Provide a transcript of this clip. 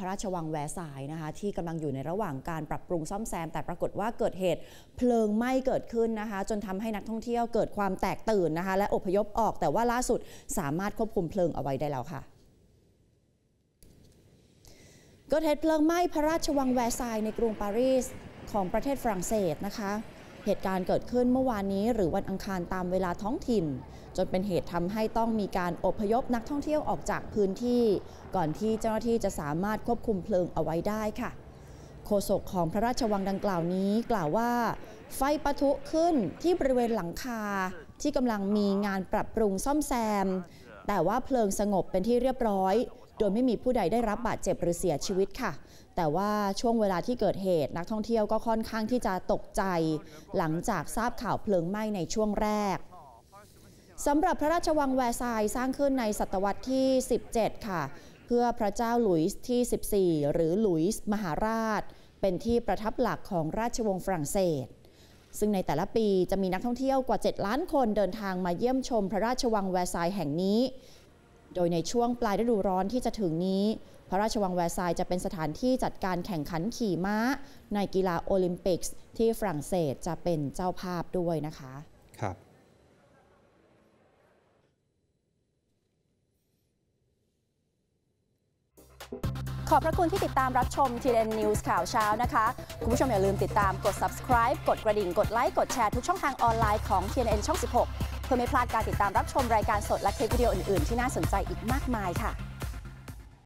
พระราชวังแวร์ซายนะคะ ที่กำลังอยู่ในระหว่างการปรับปรุงซ่อมแซม แต่ปรากฏว่าเกิดเหตุเพลิงไหม้เกิดขึ้นนะคะ จนทำให้นักท่องเที่ยวเกิดความแตกตื่นนะคะ และอพยพออกแต่ว่าล่าสุดสามารถควบคุมเพลิงเอาไว้ได้แล้วค่ะเกิดเหตุเพลิงไหม้พระราชวังแวร์ซายในกรุงปารีสของประเทศฝรั่งเศสนะคะ เหตุการณ์เกิดขึ้นเมื่อวานนี้ หรือวันอังคารตามเวลาท้องถิ่น จนเป็นเหตุทำให้ต้องมีการอพยพนักท่องเที่ยวออกจากพื้นที่ ก่อนที่เจ้าหน้าที่จะสามารถควบคุมเพลิงเอาไว้ได้ค่ะโฆษกของพระราชวังดังกล่าวนี้กล่าวว่า ไฟปะทุขึ้นที่บริเวณหลังคาที่กำลังมีงานปรับปรุงซ่อมแซม แต่ว่าเพลิงสงบเป็นที่เรียบร้อย โดยไม่มีผู้ใดได้รับบาดเจ็บหรือเสียชีวิตค่ะ แต่ว่าช่วงเวลาที่เกิดเหตุนักท่องเที่ยวก็ค่อนข้างที่จะตกใจ หลังจากทราบข่าวเพลิงไหม้ในช่วงแรกสำหรับพระราชวังแวร์ซายสร้างขึ้นในศตวรรษที่ 17 ค่ะ เพื่อพระเจ้าหลุยส์ที่ 14 หรือหลุยส์มหาราช เป็นที่ประทับหลักของราชวงศ์ฝรั่งเศส ซึ่งในแต่ละปีจะมีนักท่องเที่ยวกว่า 7 ล้านคนเดินทางมาเยี่ยมชมพระราชวังแวร์ซายแห่งนี้ โดยในช่วงปลายฤดูร้อนที่จะถึงนี้ พระราชวังแวร์ซายจะเป็นสถานที่จัดการแข่งขันขี่ม้า ในกีฬาโอลิมปิกส์ที่ฝรั่งเศสจะเป็นเจ้าภาพด้วยนะคะ ครับ ขอบพระคุณที่ติดตามรับชม TN News ข่าวเช้านะคะ คุณผู้ชมอย่าลืมติดตามกด subscribe กดกระดิ่ง กดไลค์ กดแชร์ทุกช่องทางออนไลน์ของ TNN ช่อง 16 เพื่อไม่พลาดการติดตามรับชมรายการสดและคลิปวิดีโออื่น ๆ ที่น่าสนใจอีกมากมายค่ะ